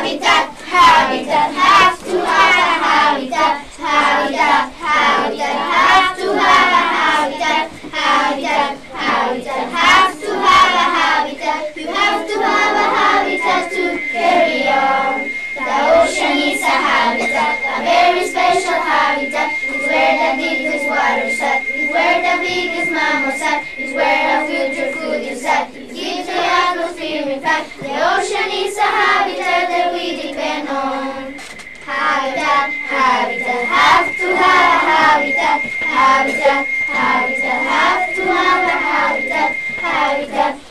Habitat, habitat, have to have a habitat. Habitat, habitat, have to have a habitat. Habitat, habitat, have to have a habitat. You have to have a habitat to carry on. The ocean is a habitat, a very special habitat. It's where the deepest water sat. It's where the biggest mammals at. It's where our future food is at. Atmosphere in fact. The ocean is a habitat that we depend on. Habitat, habitat, have to have a habitat. Habitat, habitat, have to have a. Habitat, habitat,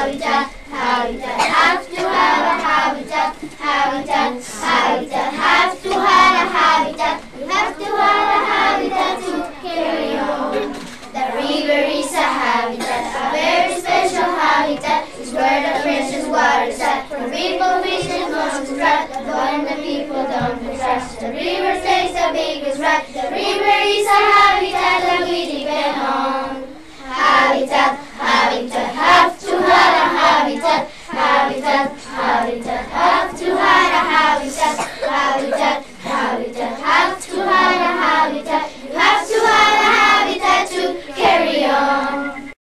habitat, habitat, have to have a habitat, habitat, habitat, have to have a habitat, have to have a habitat to carry on. The river is a habitat, a very special habitat, is where the precious water is at. The people, fish, and monsters, the boy and the people don't trust. The river takes the biggest right. You have to have a habitat, you have to have a habitat to carry on.